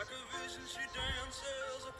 Like a vision, she dances.